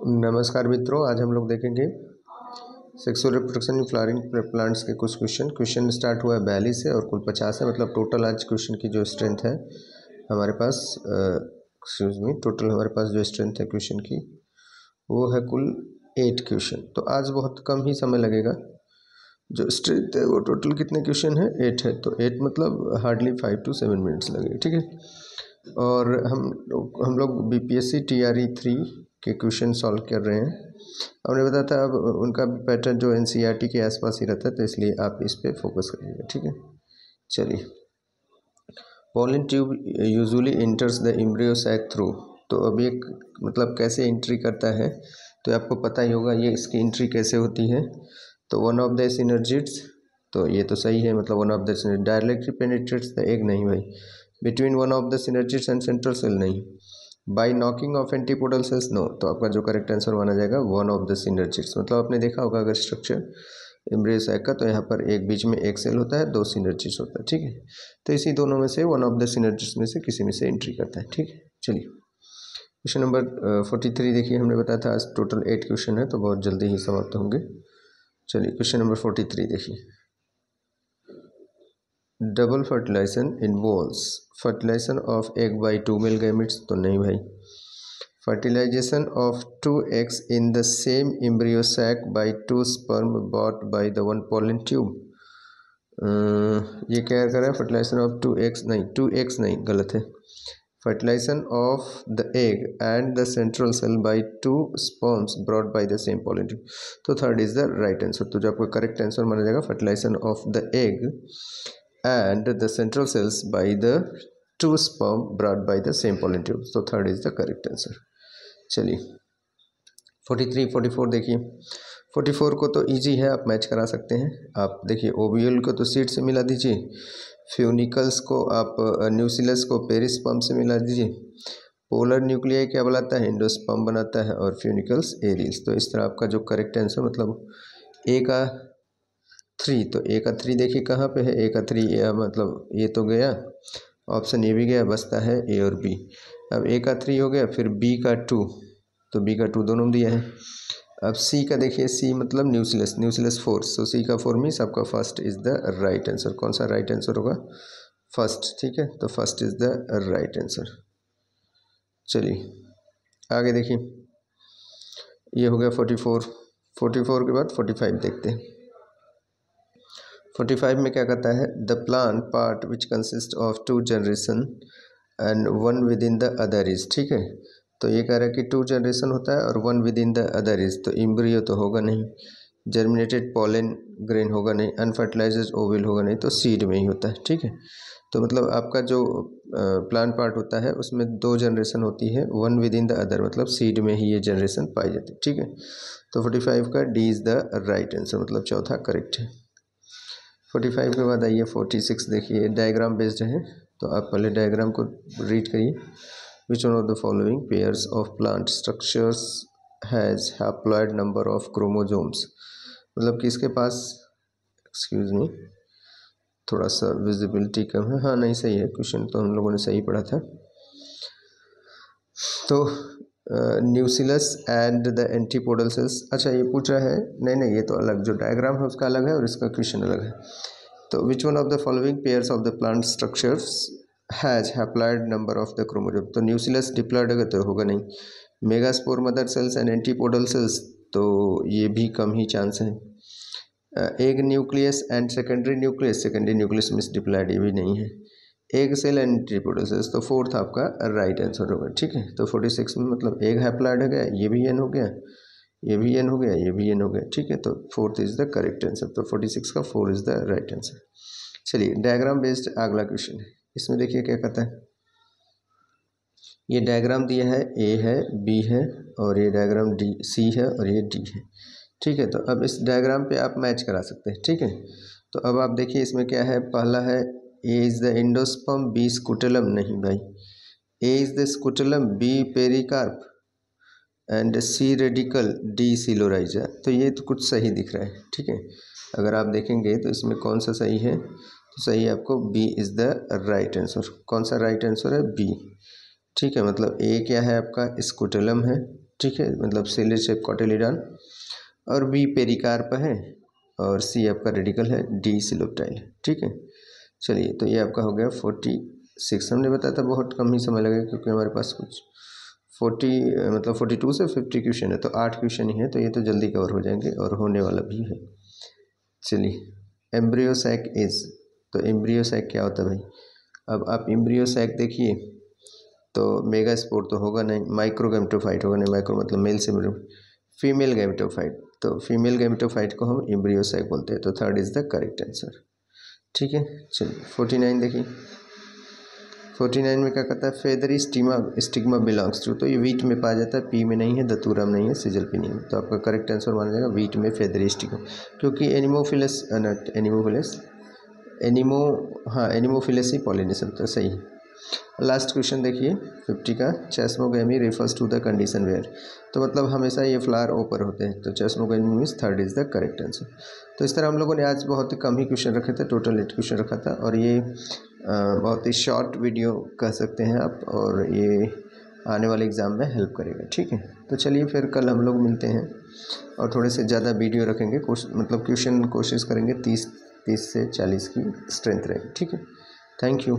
नमस्कार मित्रों, आज हम लोग देखेंगे sexual reproduction in flowering plants के कुछ क्वेश्चन क्वेश्चन स्टार्ट हुआ है बयालीस से और कुल पचास है। मतलब टोटल आज क्वेश्चन की जो स्ट्रेंथ है, हमारे पास एक्सक्यूज मी टोटल हमारे पास जो स्ट्रेंथ है क्वेश्चन की, वो है कुल एट क्वेश्चन तो आज बहुत कम ही समय लगेगा। जो स्ट्रेंथ है वो टोटल कितने क्वेश्चन है? एट है। तो एट मतलब hardly five to seven minutes लगेगा, ठीक है? और हम हम लोग B P S C T R E three के क्वेश्चन सॉल्व कर रहे हैं। हमने बताया था अब उनका पैटर्न जो एन e के आसपास ही रहता है तो इसलिए आप इस पर फोकस करिएगा, ठीक है? चलिए। Pollen tube usually enters the embryo sac through तो अभी एक मतलब कैसे एंट्री करता है? तो आपको पता ही होगा ये इसकी एंट्री कैसे होती है। तो वन ऑफ़ द सिनर्जिट्स तो ये तो सही है मतलब one of the directly penetrates the egg नहीं भाई। Between one of the synergids and central cell नहीं। By knocking off antipodal cells no तो आपका जो करेक्ट आंसर माना जाएगा वन ऑफ़ द सिनर्जिट्स मतलब आपने देखा होगा अगर स्ट्रक्चर इम्ब्रेस का तो यहाँ पर एक बीच में एक सेल होता है, दो सिनर्जिट्स होता है, ठीक है? तो इसी दोनों में से वन ऑफ़ द सिनर्जिट्स में से किसी में से एंट्री करता है, ठीक है? चलिए। क्वेश्चन नंबर फोर्टी थ्री देखिए, हमने बताया था आज टोटल एट क्वेश्चन है तो बहुत जल्दी ही समाप्त होंगे। चलिए क्वेश्चन नंबर फोर्टी थ्री देखिए। Double fertilization involves fertilization of egg by two male gametes तो नहीं भाई। Fertilization of two eggs in the same embryo sac by two sperm brought by the one pollen tube ये क्या कर रहा है? Fertilization of two eggs नहीं two eggs नहीं, गलत है। Fertilization of the egg and the central cell by two sperms brought by the same pollen tube तो third is the right answer तो जो आपका करेक्ट आंसर माना जाएगा fertilization of the egg and the central cells by the two sperm brought by the same pollen tube so, third is the correct answer. चलिए 43 44 देखिए। 44 को तो easy है, आप मैच करा सकते हैं। आप देखिए ओबियल को तो सीट से मिला दीजिए। फ्यूनिकल्स को आप न्यूसिलस को पेरिस्पम से मिला दीजिए। पोलर न्यूक्लियाई क्या बनाता है? इंडोस्पम बनाता है और फ्यूनिकल्स एरियल्स तो इस तरह आपका जो करेक्ट आंसर मतलब ए का थ्री तो ए का थ्री देखिए कहाँ पे है? ए का थ्री ए मतलब ये तो गया। ऑप्शन ए भी गया बसता है ए और बी अब ए का थ्री हो गया, फिर बी का टू तो बी का टू दोनों दिया है। अब सी का देखिए सी मतलब न्यूसिलस न्यूसिलस फोर सो सी का फोर मीन्स आपका first is the right answer कौन सा राइट आंसर होगा? फ़र्स्ट ठीक है? तो first is the right answer चलिए, आगे देखिए। ये हो गया फोर्टी फोर फोर्टी फोर के बाद फोर्टी फाइव देखते हैं। फोर्टी फाइव में क्या कहता है? The plant part which consist of two generation and one within the other is ठीक है? तो ये कह रहा है कि टू जनरेशन होता है और one within the other is तो इम्ब्रियो तो होगा नहीं जर्मिनेटेड पॉलन ग्रेन होगा नहीं अनफर्टिलाइज ओविल होगा नहीं तो सीड में ही होता है, ठीक है? तो मतलब आपका जो प्लान पार्ट होता है, उसमें दो जनरेशन होती है one within the other मतलब सीड में ही ये जनरेशन पाई जाती है, ठीक है? तो फोर्टी फाइव का D is the right answer मतलब चौथा करेक्ट है। फोर्टी फाइव के बाद आइए फोर्टी सिक्स देखिए डायग्राम बेस्ड है तो आप पहले डायग्राम को रीड करिए। Which one of the following pairs of plant structures has haploid number of chromosomes मतलब कि इसके पास एक्सक्यूज़ मी थोड़ा सा विजिबिलिटी कम है। हाँ नहीं, सही है क्वेश्चन तो हम लोगों ने सही पढ़ा था। तो nucellus and the antipodal cells. अच्छा ये पूछ रहा है, नहीं नहीं, ये तो अलग, जो डायग्राम है उसका अलग है और इसका क्वेश्चन अलग है। तो which one of the following pairs of the plant structures has haploid number of the chromosome तो न्यूसिलस डिप्लॉयड अगर तो होगा नहीं। Megaspore mother cells and antipodal cells तो ये भी कम ही चांस है। Egg nucleus and secondary nucleus secondary nucleus miss diploid ये भी नहीं है। एग सेल एंड ट्रिपोडोसिस तो फोर्थ आपका राइट आंसर होगा, ठीक है? तो फोर्टी सिक्स में मतलब एग हैप्लाइड हो गया, ये भी एन हो गया, ये भी एन हो गया, ये भी एन हो गया, ठीक है? तो fourth is the correct answer तो फोर्टी सिक्स का four is the right answer चलिए डायग्राम बेस्ड अगला क्वेश्चन है। इसमें देखिए क्या कहता है। ये डायग्राम दिया है ए है बी है, और ये डायग्राम डी सी है, और ये डी है, ठीक है? तो अब इस डायग्राम पे आप मैच करा सकते हैं, ठीक है? तो अब आप देखिए इसमें क्या है, पहला है A is the endosperm B scutellum नहीं भाई। A is the scutellum B pericarp and C radicle D coleorhiza तो ये तो कुछ सही दिख रहा है, ठीक है? अगर आप देखेंगे तो इसमें कौन सा सही है? तो सही है आपको B is the right answer कौन सा राइट आंसर है? बी ठीक है मतलब ए क्या है आपका? स्कूटलम है, ठीक है? मतलब सेलर शेप कॉटेलिडान और बी पेरिकार्प है और सी आपका रेडिकल है डी सिलोप्टाइल ठीक है? चलिए तो ये आपका हो गया फोर्टी सिक्स हमने बताया था बहुत कम ही समय लगेगा क्योंकि हमारे पास कुछ फोर्टी मतलब फोर्टी टू से फिफ्टी क्वेश्चन है तो आठ क्वेश्चन ही है तो ये तो जल्दी कवर हो जाएँगे और होने वाला भी है। चलिए एम्ब्रियोसैक इज़ तो एम्ब्रियोसैक क्या होता है भाई? अब आप एम्ब्रियोसैक देखिए तो मेगा स्पोर्ट तो होगा नहीं माइक्रो गैमेटोफाइट होगा नहीं माइक्रो मतलब मेल से फीमेल गैमेटोफाइट तो फीमेल गैमेटोफाइट को हम एम्ब्रियोसैक बोलते हैं तो third is the correct answer ठीक है, चलिए फोर्टी नाइन देखिए। फोर्टी नाइन में क्या कहता है feathery stigma stigma belongs to तो ये वीट में पाया जाता है पी में नहीं है दतूरा में नहीं है, सिजल पी नहीं है। तो आपका करेक्ट आंसर माना जाएगा वीट में फेदरी स्टिग्मा क्योंकि एनिमोफिलस एनिमोफिलस एनिमो हाँ एनिमोफिलस ही पॉलिनेशन तो सही है। लास्ट क्वेश्चन देखिए फिफ्टी का chasmogamy refers to the condition where तो मतलब हमेशा ये फ्लावर ओपर होते हैं तो chasmogamy means third is the correct answer तो इस तरह हम लोगों ने आज बहुत ही कम ही क्वेश्चन रखे थे टोटल एट क्वेश्चन रखा था, और ये बहुत ही शॉर्ट वीडियो कह सकते हैं आप, और ये आने वाले एग्ज़ाम में हेल्प करेगा, ठीक है? तो चलिए फिर कल हम लोग मिलते हैं, और थोड़े से ज़्यादा वीडियो रखेंगे मतलब क्वेश्चन कोशिश करेंगे, तीस तीस से चालीस की स्ट्रेंथ रहेगी ठीक है? Thank you